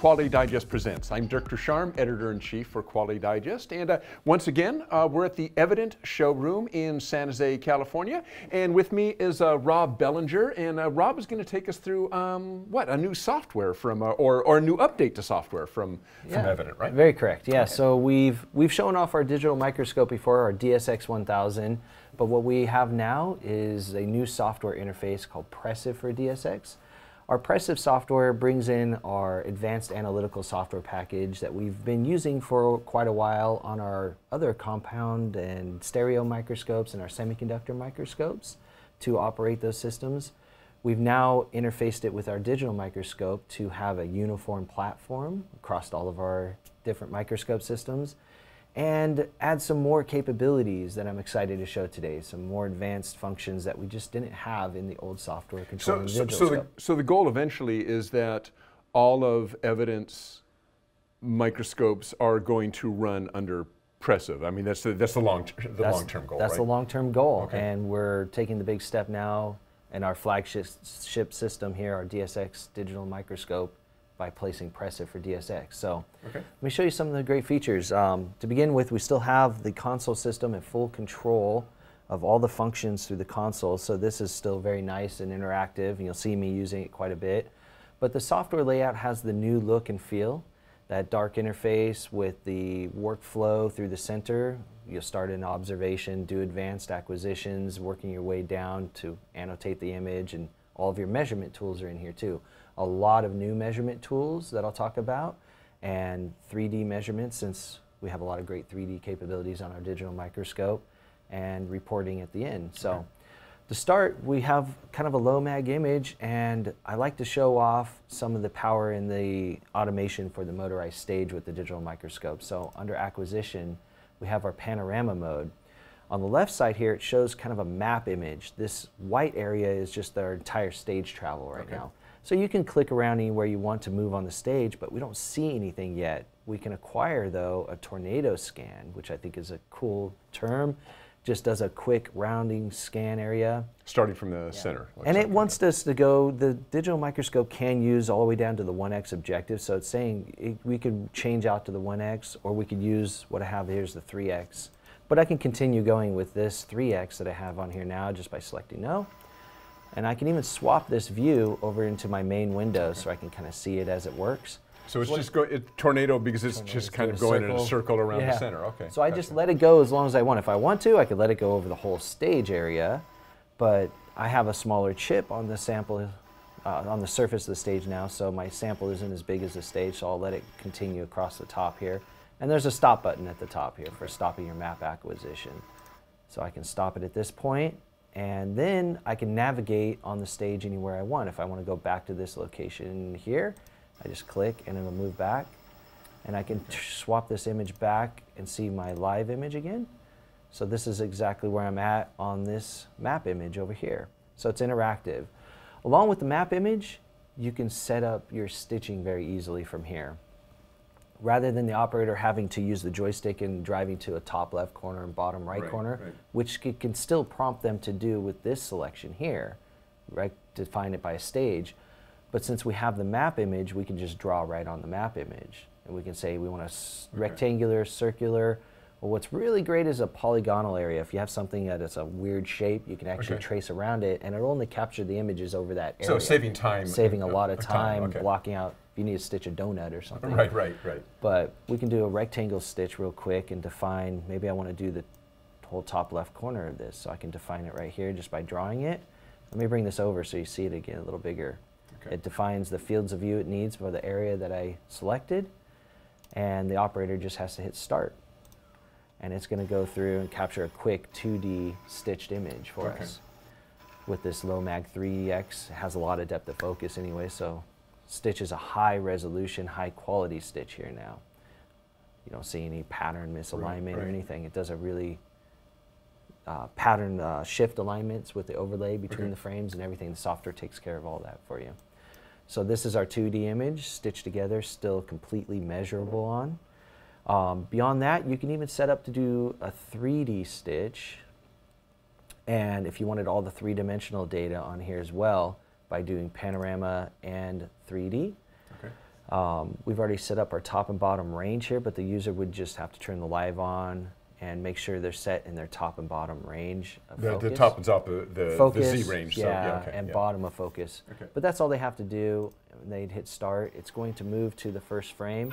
Quality Digest Presents. I'm Dirk Dusharme, Editor-in-Chief for Quality Digest. And uh, once again, uh, we're at the Evident Showroom in San Jose, California. And with me is uh, Rob Bellinger. And uh, Rob is going to take us through, um, what, a new software from, uh, or, or a new update to software from, Yeah. from Evident, right? Very correct. Yeah. So we've we've shown off our digital microscope before, our DSX 1000, but what we have now is a new software interface called PRECiV for DSX. Our PRECiV software brings in our advanced analytical software package that we've been using for quite a while on our other compound and stereo microscopes and our semiconductor microscopes to operate those systems. We've now interfaced it with our digital microscope to have a uniform platform across all of our different microscope systems and add some more capabilities that I'm excited to show today, some more advanced functions that we just didn't have in the old software So, controlling so, digital so, the, so the goal eventually is that all of Evident's microscopes are going to run under PRECiV. I mean, that's the, that's the long, the That's- long-term goal, That's right? the long-term goal, Okay. and we're taking the big step now in our flagship system here, our DSX digital microscope, by placing PRECiV for DSX. So Okay. let me show you some of the great features. Um, to begin with, we still have the console system in full control of all the functions through the console, so this is still very nice and interactive, and you'll see me using it quite a bit. But the software layout has the new look and feel, that dark interface with the workflow through the center. You'll start an observation, do advanced acquisitions, working your way down to annotate the image, and all of your measurement tools are in here too. A lot of new measurement tools that I'll talk about, and 3D measurements since we have a lot of great 3D capabilities on our digital microscope, and reporting at the end. So. To start, we have kind of a low mag image, and I like to show off some of the power in the automation for the motorized stage with the digital microscope. So under acquisition, we have our panorama mode. On the left side here, it shows kind of a map image. This white area is just our entire stage travel right Okay. now. So you can click around anywhere you want to move on the stage, but we don't see anything yet. We can acquire, though, a tornado scan, which I think is a cool term. Just does a quick rounding scan area. Starting from the center. like And it wants us to go, the digital microscope can use all the way down to the 1x objective. So it's saying it, we could change out to the 1x or we could use what I have here is the 3x. But I can continue going with this 3x that I have on here now just by selecting no. And I can even swap this view over into my main window so I can kind of see it as it works. So it's just go, it, tornado because it's just kind of going in a circle. circle around the center. Okay. So I gotcha. just let it go as long as I want. If I want to, I could let it go over the whole stage area, but I have a smaller chip on the sample, uh, on the surface of the stage now, so my sample isn't as big as the stage, so I'll let it continue across the top here. And there's a stop button at the top here for stopping your map acquisition. So I can stop it at this point, and then I can navigate on the stage anywhere I want. If I want to go back to this location here, I just click and it'll move back. And I can swap this image back and see my live image again. So this is exactly where I'm at on this map image over here. So it's interactive. Along with the map image, you can set up your stitching very easily from here. Rather than the operator having to use the joystick and driving to a top left corner and bottom right, Right, corner, right. which c- can still prompt them to do with this selection here, right, to find it by a stage. But since we have the map image, we can just draw right on the map image. And we can say we want a s- Okay. rectangular, circular, or what's really great is a polygonal area. If you have something that is a weird shape, you can actually Okay. trace around it, and it'll only capture the images over that area. So saving time. saving a uh, lot of time, okay. blocking out you need to stitch a donut or something. Right, right, right. But we can do a rectangle stitch real quick and define, maybe I want to do the whole top left corner of this. So I can define it right here just by drawing it. Let me bring this over so you see it again a little bigger. Okay. It defines the fields of view it needs for the area that I selected. And the operator just has to hit start. And it's going to go through and capture a quick 2D stitched image for Okay. us. With this low mag 3x, it has a lot of depth of focus anyway, so stitch is a high resolution, high quality stitch here now. You don't see any pattern misalignment or right. anything. It does a really uh, pattern uh, shift alignments with the overlay between Okay. the frames and everything. The software takes care of all that for you. So this is our 2D image stitched together, still completely measurable on. Um, beyond that, you can even set up to do a 3D stitch. And if you wanted all the three-dimensional data on here as well, by doing panorama and 3D, Okay. Um, we've already set up our top and bottom range here, but the user would just have to turn the live on and make sure they're set in their top and bottom range of The, the top and top, the, the, focus, the Z range. yeah, so, yeah, okay, and yeah. bottom of focus. Okay. But that's all they have to do. They'd hit start. It's going to move to the first frame,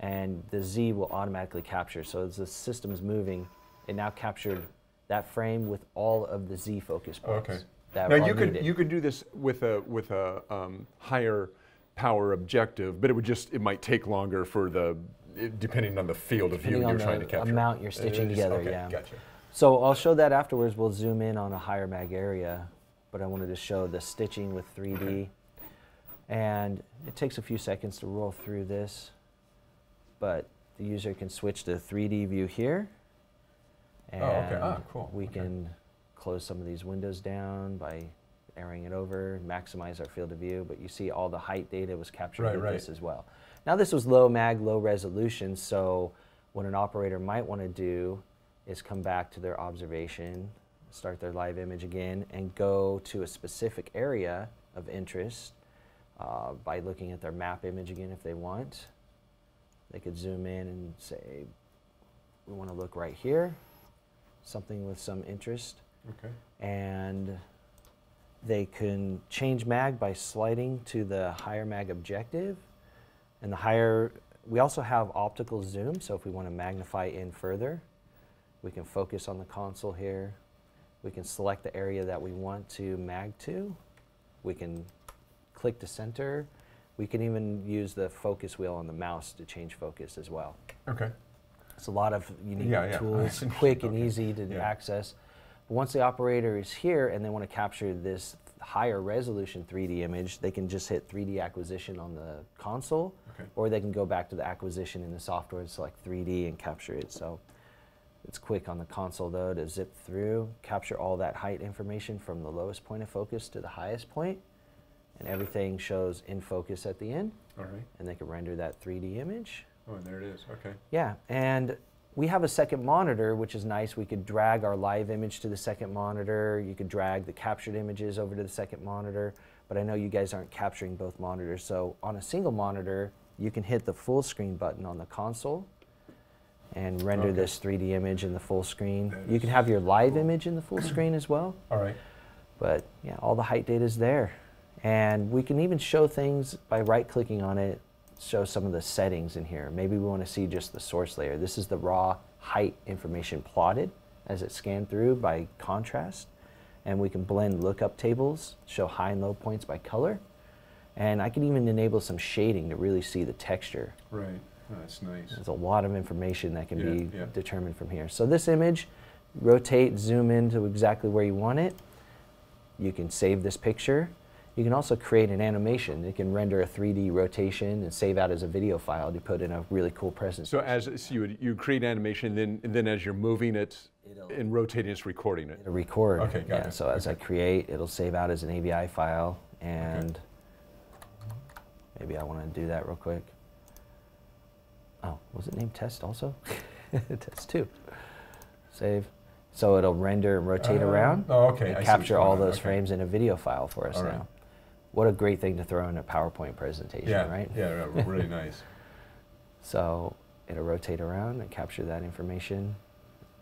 and the Z will automatically capture. So as the system's moving, it now captured that frame with all of the Z focus points. Okay. That Now you could needed. you could do this with a with a um, higher power objective, but it would just it might take longer for the depending on the field of view you're trying to capture. amount you're Uh, stitching just- together, okay, yeah. Gotcha. So I'll show that afterwards. We'll zoom in on a higher mag area, but I wanted to show the stitching with 3D. Okay. And it takes a few seconds to roll through this, but the user can switch to 3D view here. And Oh, okay. Ah, cool. we Okay. can close some of these windows down by airing it over, maximize our field of view, but you see all the height data was captured Right, with right. this as well. Now this was low mag, low resolution, so what an operator might want to do is come back to their observation, start their live image again, and go to a specific area of interest uh, by looking at their map image again if they want. They could zoom in and say, we want to look right here, something with some interest Okay. and they can change mag by sliding to the higher mag objective and the higher we also have optical zoom so if we want to magnify in further we can focus on the console here we can select the area that we want to mag to we can click to center we can even use the focus wheel on the mouse to change focus as well Okay. it's a lot of unique Yeah, yeah. tools, Okay. quick and easy to Yeah. access. But once the operator is here and they want to capture this higher resolution 3D image, they can just hit 3D acquisition on the console, Okay. or they can go back to the acquisition in the software and select 3D and capture it. So it's quick on the console though to zip through, capture all that height information from the lowest point of focus to the highest point, and everything shows in focus at the end, All right. and they can render that 3D image. Oh, and there it is. Okay. Yeah, and we have a second monitor, which is nice. We could drag our live image to the second monitor. You could drag the captured images over to the second monitor, but I know you guys aren't capturing both monitors. So on a single monitor, you can hit the full screen button on the console and render Okay. this 3D image in the full screen. You can have your live cool. image in the full screen as well. All right. But yeah, all the height data is there. And we can even show things by right clicking on it, show some of the settings in here. Maybe we want to see just the source layer. This is the raw height information plotted as it scanned through by contrast. And we can blend lookup tables, show high and low points by color. And I can even enable some shading to really see the texture. Right. Oh, that's nice. There's a lot of information that can Yeah, be yeah. determined from here. So this image, rotate, zoom in to exactly where you want it. You can save this picture. You can also create an animation. It can render a 3D rotation and save out as a video file to put in a really cool presentation. So as so you would, you create animation, then and then as you're moving it It'll- and rotating, it's recording it. It'll record. Okay, got yeah, it. So as I create, it'll save out as an AVI file, and maybe I want to do that real quick. Oh, was it named test also? test two. Save. So it'll render and rotate Uh, around. oh, okay, And I capture all those okay. frames in a video file for us All right. What a great thing to throw in a PowerPoint presentation, Yeah. right? Yeah. yeah, Really nice. So it'll rotate around and capture that information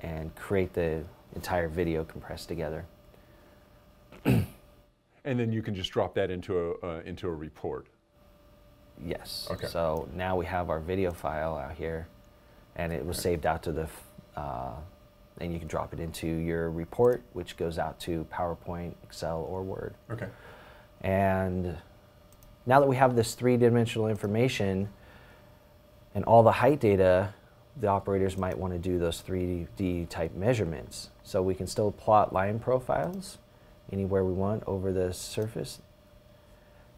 and create the entire video compressed together. And then you can just drop that into a uh, into a report. Yes. Okay. So now we have our video file out here, and it was saved out to the, uh, and you can drop it into your report, which goes out to PowerPoint, Excel, or Word. Okay. And now that we have this three-dimensional information and all the height data, the operators might want to do those 3D type measurements. So we can still plot line profiles anywhere we want over the surface.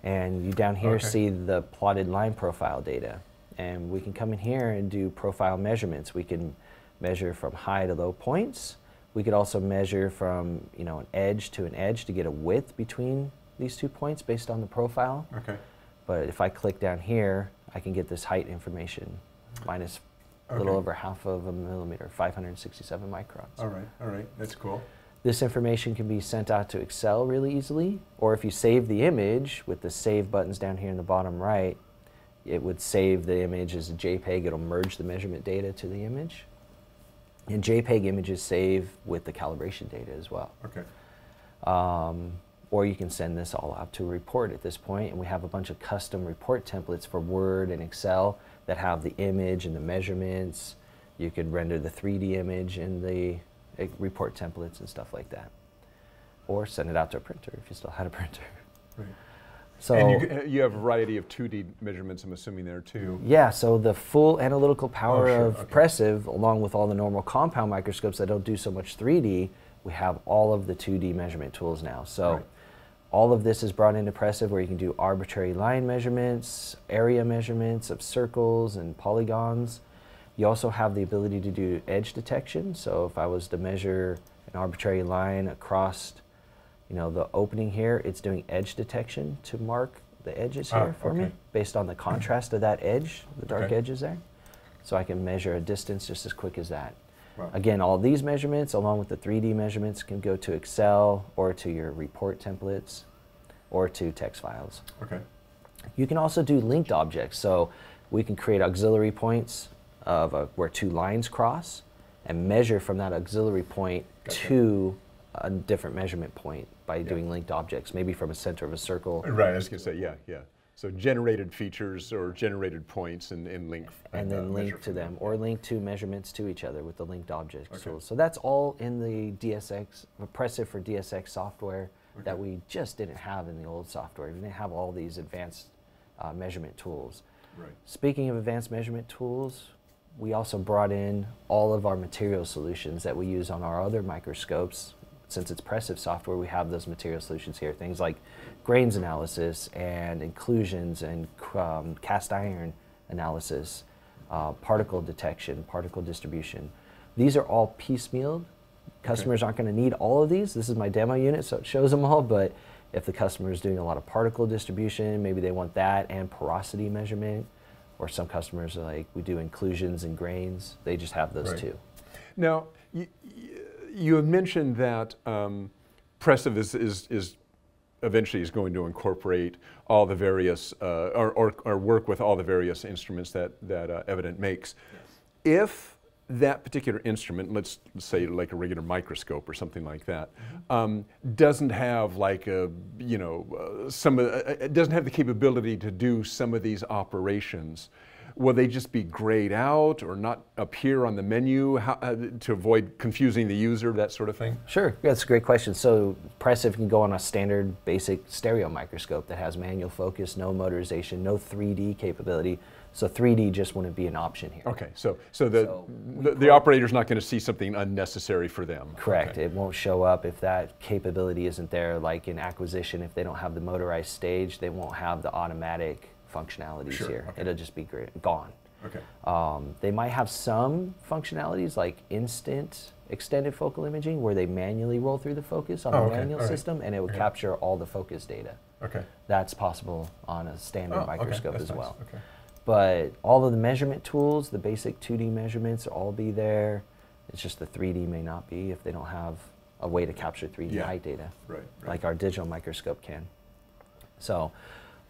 And you down here Okay. see the plotted line profile data. And we can come in here and do profile measurements. We can measure from high to low points. We could also measure from you know an edge to an edge to get a width between these two points based on the profile. Okay. But if I click down here, I can get this height information, minus a little over half of a millimeter, 567 microns. All right. All right. That's cool. This information can be sent out to Excel really easily, or if you save the image with the save buttons down here in the bottom right, it would save the image as a JPEG. It'll merge the measurement data to the image. And JPEG images save with the calibration data as well. Okay. Um, or you can send this all out to a report at this point, and we have a bunch of custom report templates for Word and Excel that have the image and the measurements. You could render the 3D image in the uh, report templates and stuff like that. Or send it out to a printer if you still had a printer. Right. So and you, you have a variety of 2D measurements, I'm assuming there too. Yeah, so the full analytical power Oh, sure, of okay. PRECiV, along with all the normal compound microscopes that don't do so much 3D, we have all of the 2D measurement tools now. So Right. All of this is brought into PRECiV where you can do arbitrary line measurements, area measurements of circles and polygons. You also have the ability to do edge detection. So if I was to measure an arbitrary line across you know, the opening here, it's doing edge detection to mark the edges Ah, here for me based on the contrast of that edge, the dark Okay. edges there. So I can measure a distance just as quick as that. Again, all these measurements, along with the 3D measurements, can go to Excel or to your report templates or to text files. Okay. You can also do linked objects. So we can create auxiliary points of a, where two lines cross and measure from that auxiliary point Gotcha. to a different measurement point by doing linked objects, maybe from a center of a circle. Right, I was going to say, yeah, yeah. So generated features or generated points and, and link. and uh, then measure link to them or link to measurements to each other with the linked objects Okay. tools. So that's all in the DSX, Repressive for DSX software that we just didn't have in the old software. We didn't have all these advanced uh, measurement tools. Right. Speaking of advanced measurement tools, we also brought in all of our material solutions that we use on our other microscopes. Since it's PRECiV software, we have those material solutions here. Things like grains analysis and inclusions and um, cast iron analysis, uh, particle detection, particle distribution. These are all piecemealed. Customers aren't going to need all of these. This is my demo unit, so it shows them all. But if the customer is doing a lot of particle distribution, maybe they want that and porosity measurement. Or some customers are like, we do inclusions and grains. They just have those Right. two. Now, you, have mentioned that um, PRECiV is, is, is eventually is going to incorporate all the various, uh, or, or, or work with all the various instruments that, that uh, Evident makes. If that particular instrument, let's say like a regular microscope or something like that, um, doesn't have like a, you know, uh, some, of- uh, it doesn't have the capability to do some of these operations, will they just be grayed out or not appear on the menu how, uh, to avoid confusing the user, that sort of thing? Sure, yeah, that's a great question. So PRECiV can go on a standard basic stereo microscope that has manual focus, no motorization, no 3D capability. So 3D just wouldn't be an option here. Okay, so, so the, So the, the operator's not going to see something unnecessary for them? Correct. Okay. It won't show up if that capability isn't there. Like in acquisition, if they don't have the motorized stage, they won't have the automatic functionalities Sure, here. okay. It'll just be great, gone. Okay. Um, they might have some functionalities like instant extended focal imaging where they manually roll through the focus on Oh, the okay. manual All right. system and it would Okay. capture all the focus data. Okay. That's possible on a standard Oh, microscope as nice. well. Okay. But all of the measurement tools, the basic 2D measurements, all be there. It's just the 3D may not be if they don't have a way to capture 3D Yeah. height data, Right, right. like our digital microscope can. So,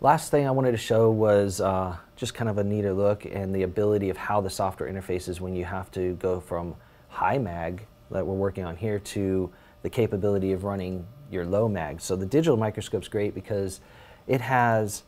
last thing I wanted to show was uh, just kind of a neater look and the ability of how the software interfaces when you have to go from high mag that we're working on here to the capability of running your low mag. So the digital microscope's great because it has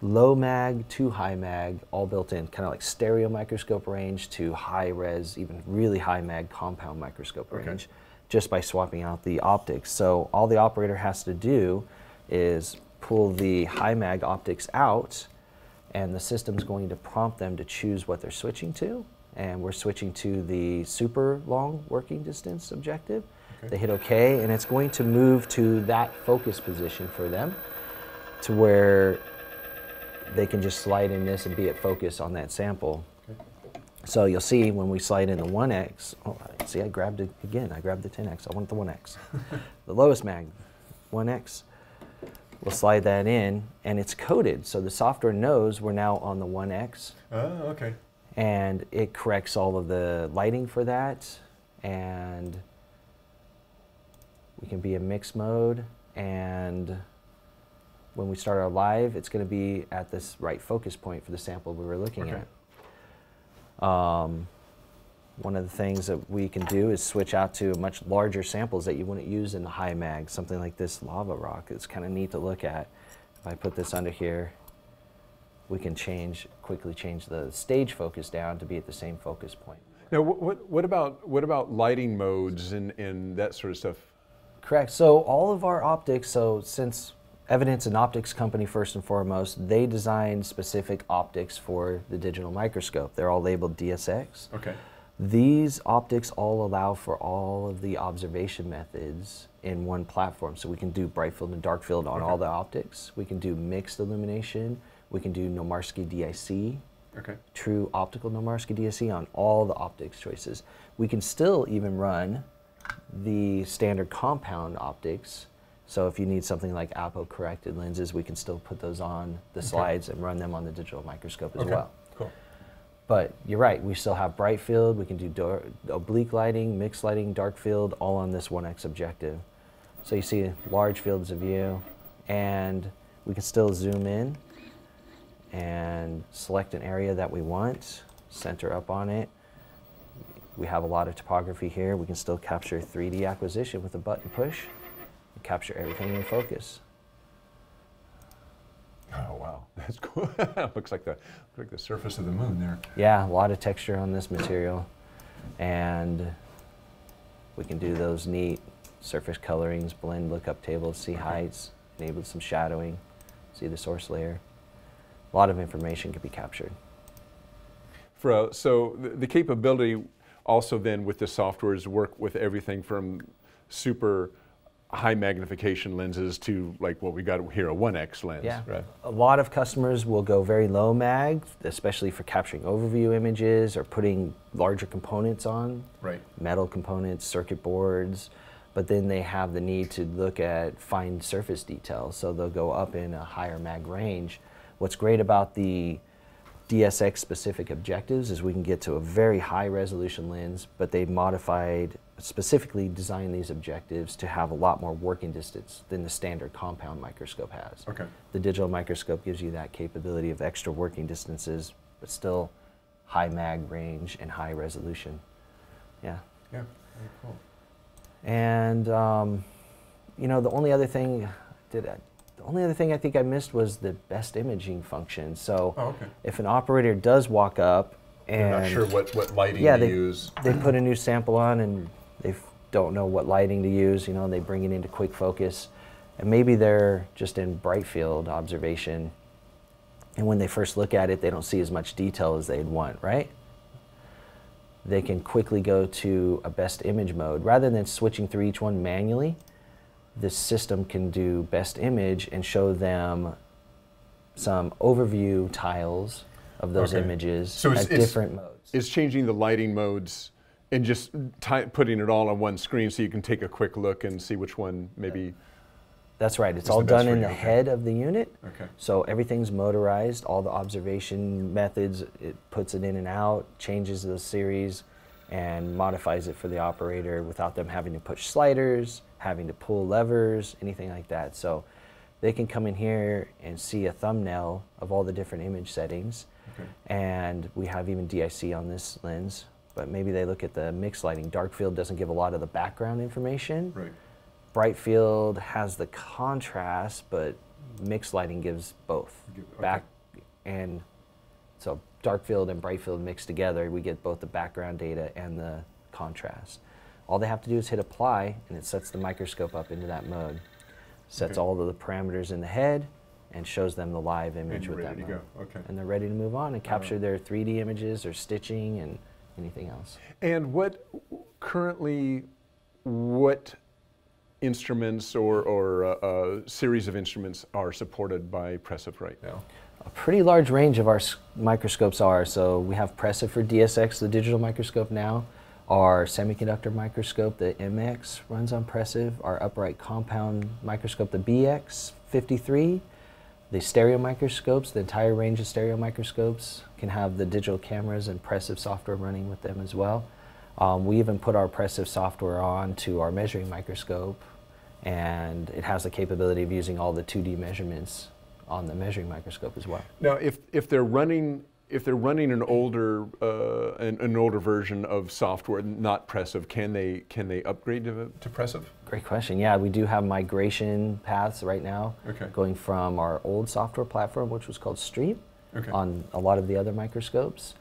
low mag to high mag all built in, kind of like stereo microscope range to high res, even really high mag compound microscope Okay. range, just by swapping out the optics. So all the operator has to do is pull the high mag optics out, and the system's going to prompt them to choose what they're switching to. And we're switching to the super long working distance objective. Okay. They hit OK, and it's going to move to that focus position for them to where they can just slide in this and be at focus on that sample. Okay. So you'll see when we slide in the 1x, oh, see I grabbed it again, I grabbed the 10x, I want the 1x. the lowest mag, 1x, we'll slide that in and it's coded. So the software knows we're now on the 1x Oh, okay. and it corrects all of the lighting for that and we can be in mix mode and when we start our live, it's going to be at this right focus point for the sample we were looking Okay. at. Um, one of the things that we can do is switch out to much larger samples that you wouldn't use in the high mag, something like this lava rock. It's kind of neat to look at. If I put this under here, we can change, quickly change the stage focus down to be at the same focus point. Now, what, what, about what about lighting modes and, and that sort of stuff? Correct. So all of our optics, so since Evident's and optics company first and foremost, they design specific optics for the digital microscope. They're all labeled DSX. Okay. These optics all allow for all of the observation methods in one platform. So we can do bright field and dark field on Okay. all the optics. We can do mixed illumination. We can do Nomarski DIC, Okay. true optical Nomarski DIC on all the optics choices. We can still even run the standard compound optics. So if you need something like apo-corrected lenses, we can still put those on the Okay. slides and run them on the digital microscope as okay. well. But you're right, we still have bright field, we can do oblique lighting, mixed lighting, dark field, all on this 1x objective. So you see large fields of view, and we can still zoom in and select an area that we want, center up on it. We have a lot of topography here. We can still capture 3D acquisition with a button push, capture everything in focus. That's cool. looks like the looks like the surface of the moon there. Yeah, a lot of texture on this material. And we can do those neat surface colorings, blend lookup tables, see heights, enable some shadowing, see the source layer. A lot of information can be captured. For so the, the capability also then with the software is work with everything from super high magnification lenses to like what we got here a 1x lens. Yeah. Right. A lot of customers will go very low mag, especially for capturing overview images or putting larger components on, Right. metal components, circuit boards, but then they have the need to look at fine surface details, so they'll go up in a higher mag range. What's great about the DSX specific objectives is we can get to a very high resolution lens, but they modified, specifically designed these objectives to have a lot more working distance than the standard compound microscope has. Okay. The digital microscope gives you that capability of extra working distances, but still high mag range and high resolution. Yeah. Yeah. Very cool. And um, you know, the only other thing did I, the only other thing I think I missed was the best imaging function. So Oh, okay. if an operator does walk up and You're not sure what, what lighting yeah, to they, use. they put a new sample on and they don't know what lighting to use, you know, they bring it into quick focus. And maybe they're just in bright field observation. And when they first look at it, they don't see as much detail as they'd want, right? They can quickly go to a best image mode. Rather than switching through each one manually, this system can do best image and show them some overview tiles of those Okay. images So it's- at it's- different modes. Is changing the lighting modes and just ti putting it all on one screen so you can take a quick look and see which one maybe. That's right. It's It's all done in the okay. head of the unit. Okay. So everything's motorized. All the observation methods, it puts it in and out, changes the series, and modifies it for the operator without them having to push sliders, having to pull levers, anything like that. So they can come in here and see a thumbnail of all the different image settings. Okay. And we have even DIC on this lens. But maybe they look at the mixed lighting. Dark field doesn't give a lot of the background information. Right. Bright field has the contrast, but mixed lighting gives both. Okay. Back and so dark field and bright field mixed together, we get both the background data and the contrast. All they have to do is hit apply, and it sets the microscope up into that mode. Sets Okay. all of the parameters in the head, and shows them the live image with ready that to mode. go. Okay. And they're ready to move on and capture right. their 3D images, or stitching, and anything else. And what currently, what instruments or, or uh, uh, series of instruments are supported by PRECiV right now? a pretty large range of our s- microscopes are. So we have PRECiV for DSX, the digital microscope now. Our semiconductor microscope, the MX, runs on PRECiV. Our upright compound microscope, the BX53. The stereo microscopes, the entire range of stereo microscopes, can have the digital cameras and PRECiV software running with them as well. Um, we even put our Pressive software on to our measuring microscope and it has the capability of using all the 2D measurements on the measuring microscope as well. Now, if, if they're running if they're running an older uh, an, an, older version of software, not PRECiV, can they can they upgrade to, to PRECiV? Great question. Yeah, we do have migration paths right now, okay. going from our old software platform, which was called Stream, okay. on a lot of the other microscopes.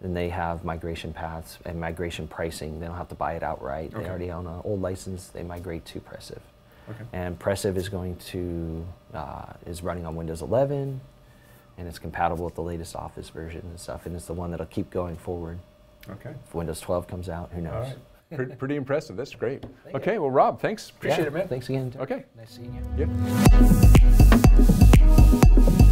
Then they have migration paths and migration pricing. They don't have to buy it outright. Okay. They already own an old license. They migrate to PRECiV. Okay. And PRECiV is going to uh, is running on Windows 11, and it's compatible with the latest Office version and stuff. And it's the one that'll keep going forward. Okay. If Windows 12 comes out, who knows? All right. pretty, pretty impressive. That's great. Thank okay. you. Well, Rob, thanks. Appreciate Yeah, it, man. Thanks again. Okay. Nice seeing you. Yeah.